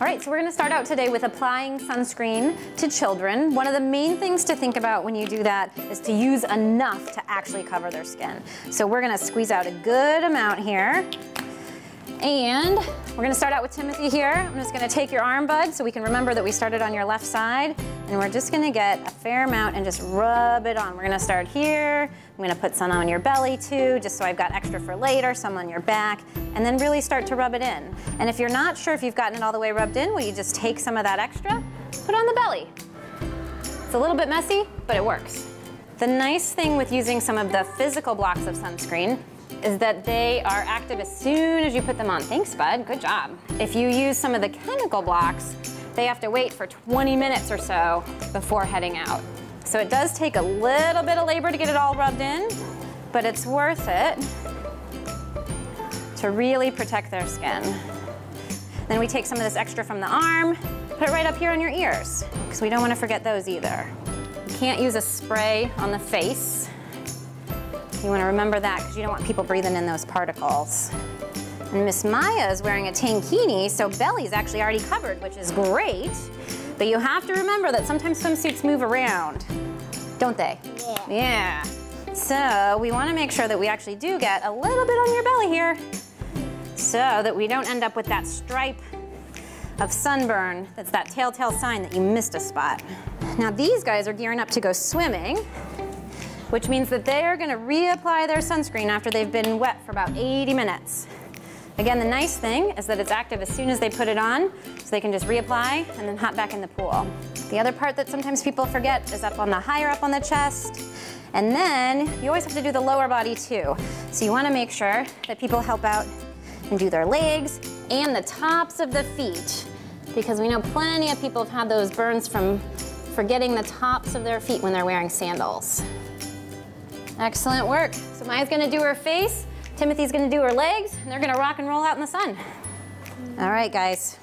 All right, so we're gonna start out today with applying sunscreen to children. One of the main things to think about when you do that is to use enough to actually cover their skin. So we're gonna squeeze out a good amount here. And we're gonna start out with Timothy here. I'm just gonna take your arm, bud, so we can remember that we started on your left side. And we're just gonna get a fair amount and just rub it on. We're gonna start here. I'm gonna put some on your belly too, just so I've got extra for later, some on your back, and then really start to rub it in. And if you're not sure if you've gotten it all the way rubbed in, will you just take some of that extra, put on the belly. It's a little bit messy, but it works. The nice thing with using some of the physical blocks of sunscreen is that they are active as soon as you put them on. Thanks, bud, good job. If you use some of the chemical blocks, they have to wait for 20 minutes or so before heading out. So it does take a little bit of labor to get it all rubbed in, but it's worth it to really protect their skin. Then we take some of this extra from the arm, put it right up here on your ears, because we don't want to forget those either. You can't use a spray on the face. You want to remember that because you don't want people breathing in those particles. And Miss Maya is wearing a tankini, so belly's actually already covered, which is great. But you have to remember that sometimes swimsuits move around, don't they? Yeah. Yeah. So we want to make sure that we actually do get a little bit on your belly here so that we don't end up with that stripe of sunburn that's that telltale sign that you missed a spot. Now these guys are gearing up to go swimming which means that they are gonna reapply their sunscreen after they've been wet for about 80 minutes. Again, the nice thing is that it's active as soon as they put it on, so they can just reapply and then hop back in the pool. The other part that sometimes people forget is up on the higher up on the chest, and then you always have to do the lower body too. So you wanna make sure that people help out and do their legs and the tops of the feet, because we know plenty of people have had those burns from forgetting the tops of their feet when they're wearing sandals. Excellent work. So Maya's gonna do her face, Timothy's gonna do her legs, and they're gonna rock and roll out in the sun. All right, guys.